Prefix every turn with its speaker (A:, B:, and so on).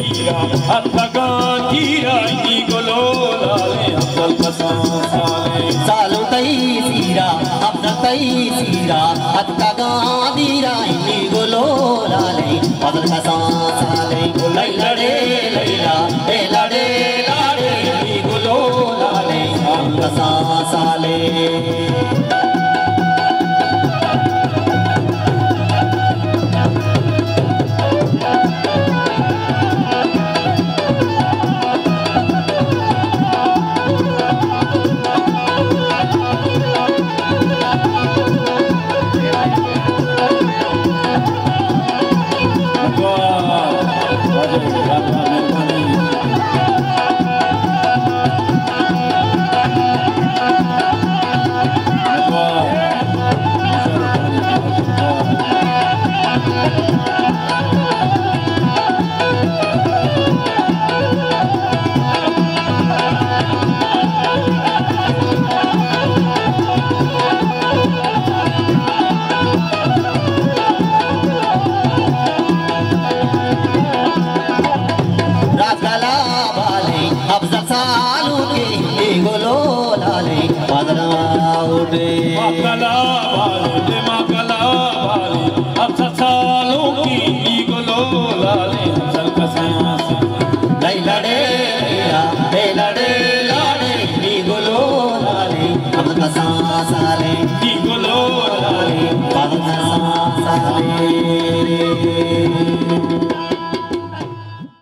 A: اتتا گان دیراي گولو لالن اصل قسم سارے
B: سالو تئي ديرا اپنا تئي ديرا اتتا گان دیراي
A: 没错，没错，没错。没错。
B: सालू के गोलो लाले मदना उठे मकला
A: बाले मकला बाले अब सालू की गोलो लाले चल कसास
B: नहीं लड़े नहीं लड़े लाड़े गोलो लाले अब कसास लाले